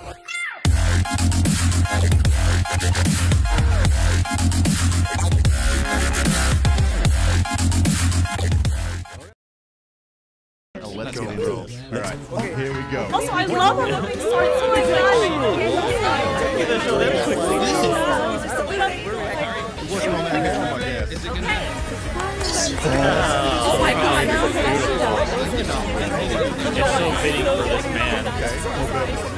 Oh, let's go, bro. All right, here we go. Also, I love how the thing starts so exciting. Working on that hammer, I guess. Oh my god. It's so fitting for this band.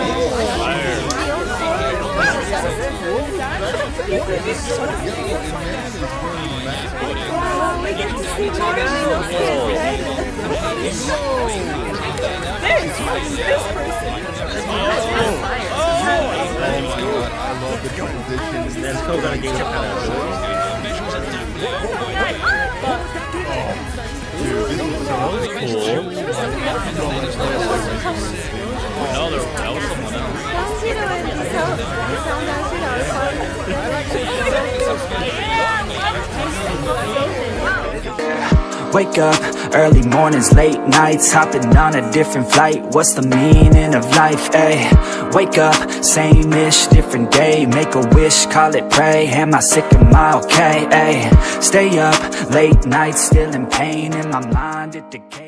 Oh, it's Oh my god, I love the get this is so cool. Wake up, early mornings, late nights Hopping on a different flight. What's the meaning of life, ayy? Wake up, same-ish, different day. Make a wish, call it pray. Am I sick, am I okay, ayy? Stay up, late nights, still in pain. In my mind, it decays